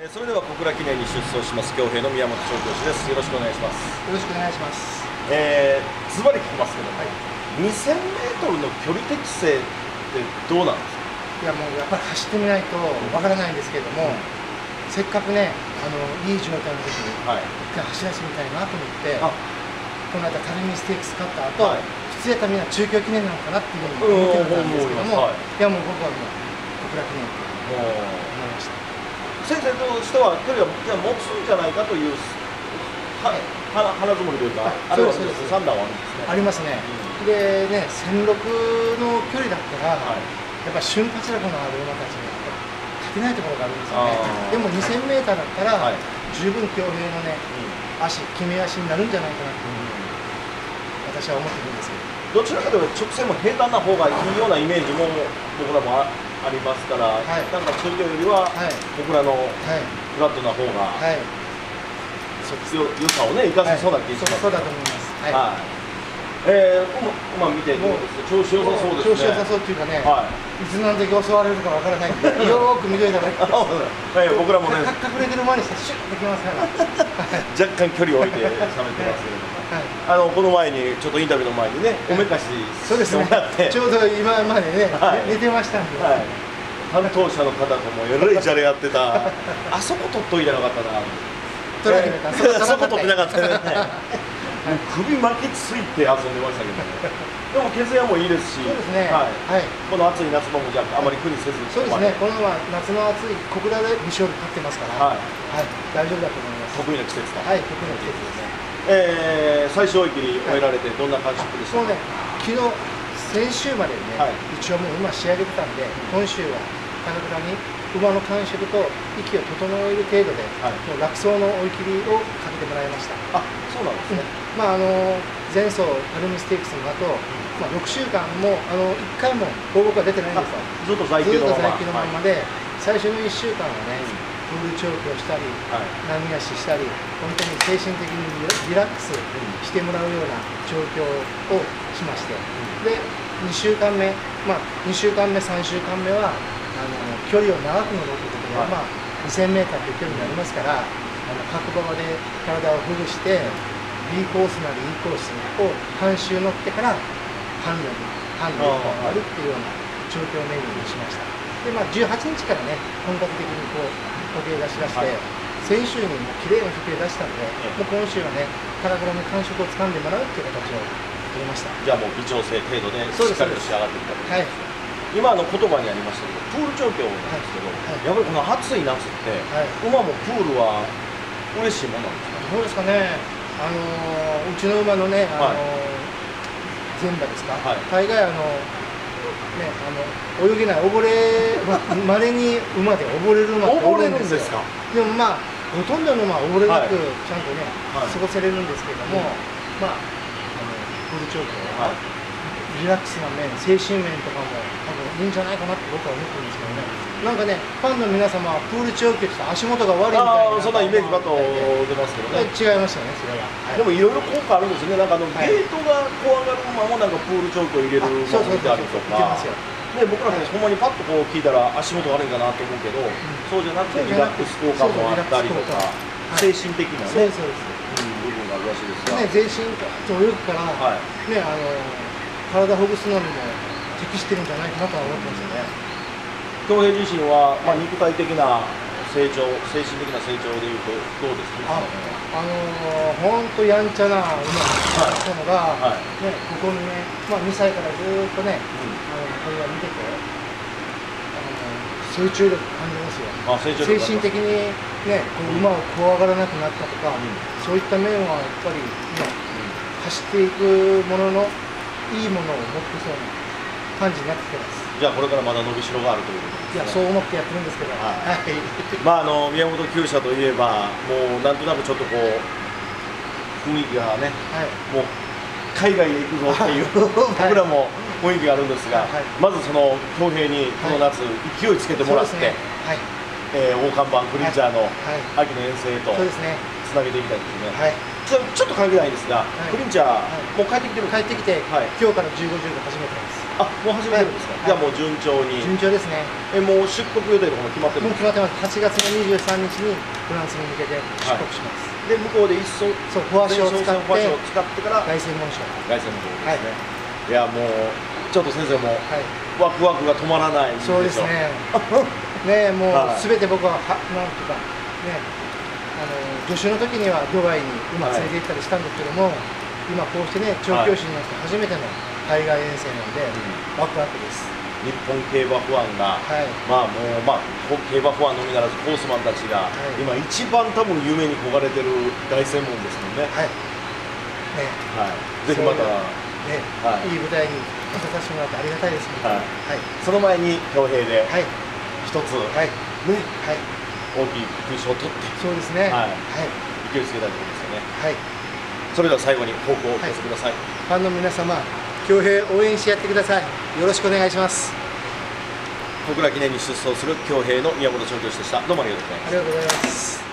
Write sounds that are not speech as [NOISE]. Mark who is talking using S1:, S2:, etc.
S1: えーそれでは小倉記念に出走します強兵の宮本調教師です。よろしくお願いします。
S2: よろしくお願いします。
S1: えーズバリ聞きますけど、2000メートルの距離適性ってどうなんですか？
S2: いやもうやっぱり走ってみないとわからないんですけれども、せっかくねあのいい状態の時に
S1: はい。
S2: 一回走らせてみたいなと思って、
S1: あ。
S2: この間タレミステークス勝った後、
S1: はい。
S2: 普通やったらみんな中京記念なのかなっていうふうに思ってたんですけども、
S1: うんはい。
S2: い、やもう僕はもう小倉記念。と
S1: もう
S2: 思いました。
S1: 先生としては距離はじゃあ持つんじゃないかというはは鼻づもりというかあれはあるんですね。
S2: ありますね。でね1006の距離だったら、
S1: はい。
S2: やっぱ瞬発力のある馬たちに勝てないところがあるんですよね。[LAUGHS] でも 2000m だったら、
S1: はい。
S2: 十分強兵のね足決め足になるんじゃないかな。と私は思ってるんですけど。
S1: どちらかというと直線も平坦な方がいいようなイメージも僕らもあありますから、
S2: はい
S1: なんかそういうよりは、
S2: はい
S1: 僕らの
S2: はい
S1: フラットな方が、
S2: はい。
S1: よ良さをね生かせそうな気がします、
S2: そうそうだと思います。はい。
S1: はいえー、まあ見て調子良さそうですね
S2: 調子良さそうっていうかね、
S1: はい
S2: いつ何時襲われるかわからない [LAUGHS] よーく見といた方がいい。
S1: あえー僕らもね
S2: か隠れてる前にシュッときますから。はい。
S1: 若干距離を置いて喋ってますけれど。あのこの前にちょっとインタビューの前にねおめかしして
S2: そうですね
S1: もらって、。
S2: ちょうど今までね、
S1: はい
S2: 寝てましたんで。
S1: はい、担当者の方ともえらいじゃれやってた [LAUGHS] あそこ取っといてなかったな
S2: 取られてた。[LAUGHS]
S1: えーそこ取ってなか
S2: っ
S1: ったね [LAUGHS] 首巻きついて遊んでましたけどねでも毛艶もいいですし
S2: そうですね。
S1: はい
S2: はい。
S1: この暑い夏場もじゃああまり苦にせず
S2: そうですね。このまま夏の暑い小倉で武将に勝ってますから、
S1: はい
S2: はい。大丈夫だと思います。
S1: 得意な季節だ、
S2: はい。得意な季節ですね。
S1: えー最初追い切り終えられてどんな感触でしたか、
S2: もうね、昨日、先週までね、
S1: はい。
S2: 一応もう馬仕上げてたんで、今週は金倉に馬の感触と息を整える程度で、
S1: はい。
S2: もう楽走の追い切りをかけてもらいました。
S1: あそうなんですね、
S2: まああの前走パルミステークスの後、まあ6週間もあの1回も報告が出てないんですよ。
S1: ずっと在
S2: ずっと
S1: 勤のまま
S2: 在勤のままで、最初の1週間はね、プール調教したり、
S1: はい。
S2: 波足したり、本当に精神的にリラックスしてもらうような状況をしまして、で2週間目、まあ、2週間目、3週間目はあの距離を長く乗ろうということで、
S1: はい。
S2: まあ、2000メーターという距離になりますから、あの各馬場で体をほぐして、B コースなり E コースを半周乗ってから半路に、半路に回るっていうような状況メニューにしました。で、まあ、18日からね、本格的にこう時計出し出して、
S1: はい。
S2: 先週にもう綺麗な時計出したので、
S1: ええ。
S2: もう今週はね、カラグラの感触をつかんでもらうっていう形を取りました。
S1: じゃあもう微調整程度でしっかりと仕上がっていったと
S2: はい。
S1: 今あの言葉にありましたけどプール調教なんですけど、
S2: はい。
S1: やっぱりこの暑い夏って、
S2: はい。
S1: 馬もプールは嬉しいものなんですか？
S2: どうですかね、あのーうちの馬のね、あのー全馬ですか、
S1: はい。
S2: 大概あの、ね、あの泳げない、溺れ、まれに馬で溺れる馬っておるんですよ。
S1: 溺れるんですか
S2: でもまあ、ほとんどの馬は溺れなく、
S1: はい。
S2: ちゃんとね、
S1: はい。
S2: 過ごせれるんですけども、
S1: うん。
S2: まあ、あのプール調教は、
S1: はい。
S2: リラックスな面、精神面とかも多分いいんじゃないかなって僕は思ってるんですけどね。なんかね、ファンの皆様はプール調教って足元が悪いみたいな。
S1: そんなイメージばっと出ますけどね、
S2: 違いますよね、それは。はい
S1: でもいろいろ効果あるんですよねなんかあの、
S2: はい
S1: ゲートが怖がる馬もなんかプール調教入れる
S2: そうそう
S1: もいたりとか僕らもほんまにパッとこう聞いたら足元悪いんかなと思うけど、そうじゃなくてリラックス効果もあったりとか
S2: そう
S1: 精神的なね、
S2: うです、そうです。
S1: うん部分があるらしいですが、
S2: ね、全身と泳ぐから、ね、あの体ほぐすのにも適してるんじゃないかなとは思ってますよね。
S1: 恭平自身は、まあ、肉体的な成長精神的な成長でいうとどうですか、
S2: ああの本当やんちゃな馬だったのが、
S1: はい
S2: ね、ここにね、まあ、2歳からずーっとね、あのこれは見てて、あの成長力感じますよ。
S1: あ成長力
S2: 精神的にね、こう馬を怖がらなくなったとか、
S1: うん
S2: そういった面はやっぱり今、走っていくもののいいものを持ってそうな感じになってきてます。
S1: じゃあこれからまだ伸びしろがあるということ
S2: いや、そう思ってやってるんですけど、
S1: は
S2: はい。[LAUGHS]
S1: まああの宮本厩舎といえばもうなんとなくちょっとこう雰囲気がね
S2: はい。
S1: もう海外へ行くぞっていう [LAUGHS] 僕らも雰囲気があるんですが、
S2: はい
S1: まずその恭平にこの夏勢いつけてもらって、
S2: ね。はい。
S1: えー大看板クリーチャーの
S2: はい。
S1: 秋の遠征へと。つなげていきたいですね、
S2: はい。
S1: ちょっと関係ないんですが、
S2: い
S1: クリンチャー、
S2: い
S1: もう帰ってきてる
S2: 帰ってきて、
S1: はい
S2: 今日から15、10が初めてです。
S1: あもう始めてるんですか、
S2: はい。
S1: じゃあもう順調に。
S2: 順調ですね。
S1: えもう出国予定とかも決まってる
S2: もう決まってます。8月の23日にフランスに向けて出国します、
S1: で向こうで一層
S2: そうフォアショーを使って
S1: フォアショーを使ってから
S2: 凱旋門賞。
S1: 凱旋の方ですね、い、やもうちょっと先生も
S2: はい。
S1: ワクワクが止まらない
S2: そうですね。[LAUGHS] ねもう
S1: はい。
S2: すべて僕ははなんていうかねあの助手の時にはドバイに馬連れて行ったりしたんですけども、今こうしてね調教師になって初めての海外遠征なので、ワクワクです。
S1: 日本競馬ファンが、
S2: はい。
S1: まあもうまあこ競馬ファンのみならずコースマンたちが、
S2: い。
S1: 今一番多分夢に焦がれてる凱旋門ですもんね。
S2: はい。ね。
S1: はい。ぜひまた。
S2: ね、
S1: はい。
S2: い、い舞台に出させてもらってありがたいです本当に
S1: はい。
S2: はい。
S1: その前に恭平で
S2: はい。
S1: 一つ、
S2: はい。
S1: ね。
S2: はい。
S1: 大きい勲章を取って。
S2: そうですね。
S1: はい。
S2: はい。
S1: 勢いつけたいところですよね。
S2: はい。
S1: それでは最後に報告をお聞かせください、
S2: ファンの皆様恭平応援してやってください。よろしくお願いします。
S1: 小倉記念に出走する恭平の宮本調教師でした。どうもありがとうございました
S2: ありがとうございます